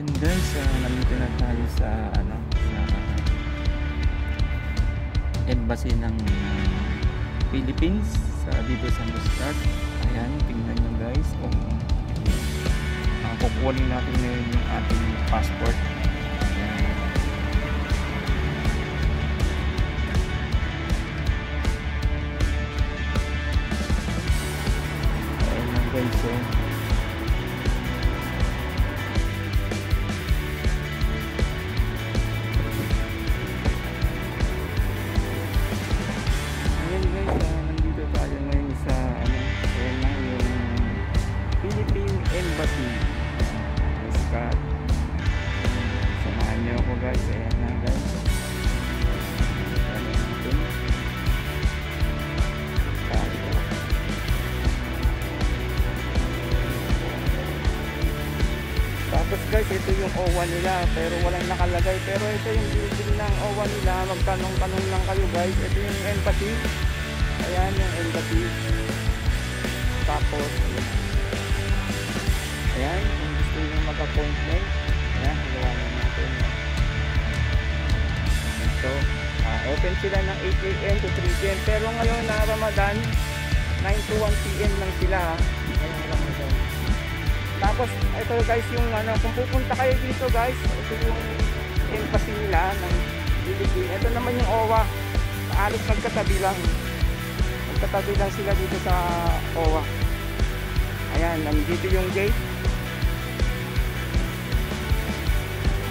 Ayan guys, uh, nandito na tayo sa ano, sa embassy ng ah, Philippines sa dito sa Muscat. Ayan, tingnan niyo guys kung uh, kukunin natin ngayon yung ating passport. Guys, ito yung OWA nila pero walang nakalagay. Pero ito yung building ng OWA nila. Magtanong-tanong lang kayo guys. Ito yung embassy. Ayan yung embassy. Tapos, ayan, kung gusto nyo mag-appointment, ayan, nagawa na natin. So, ah, open sila ng 8 a.m. to 3 p.m. Pero ngayon na Ramadan, 9 to 1 p.m. lang sila. ah. Tapos, ito guys, yung ano, kung pupunta kayo dito guys, ito yung embassy nila ng Philippines. Ito naman yung OWA. Halos magkatabi lang. Magkatabi lang sila dito sa OWA. Ayan, nandito yung gate.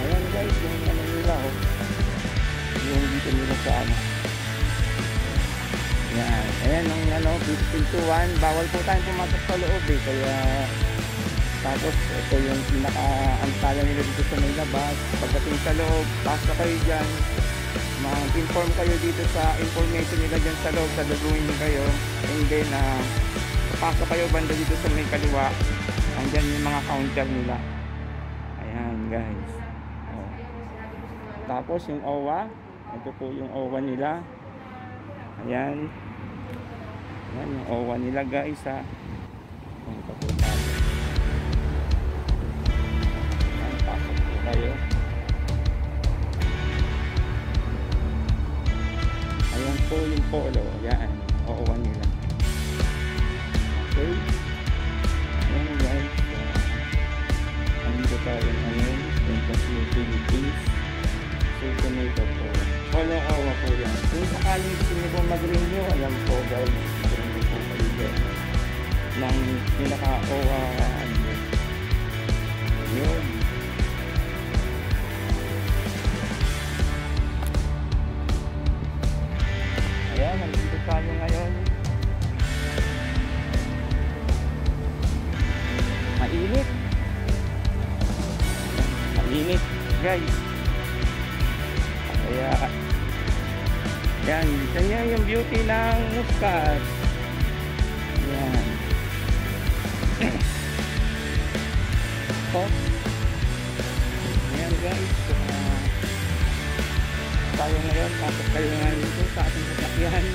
Ayan guys, yung ano nila oh. Yung dito nila sa ano. Ayan, ayan yung ano, pintuan. Bawal po tayong pumasok sa loob eh. Kaya tapos ito yung pinaka-antala nila dito sa may labas. Pagdating sa loob, pasok kayo dyan. Mag-inform kayo dito sa information nila dyan sa loob. Saluguin nyo kayo. And then, ah, pasok kayo banda dito sa may kaliwa. Andyan yung mga counter nila. Ayan guys. Oh. Tapos yung OWA. Ito po yung OWA nila. Ayan. Ayan yung OWA nila guys ha. Ayan, po yung polo. Ayan. OWA nila. Okay. Ayan guys. Uh, andito tayo ngayon. Embassy of Philippines. So, tomato po. Polo OWA po yan. Kung sakaling gusto nyo po mag-renew, ayan po guys. Mag-renew po kayo. Ng pinaka-OWA. Mainit, guys. Kaya, yan, ganyan yung beauty ng muscat. Yan. So, yan guys. Uh, tayo ngayon, pasok kayo ngayon dito sa ating sasakyan.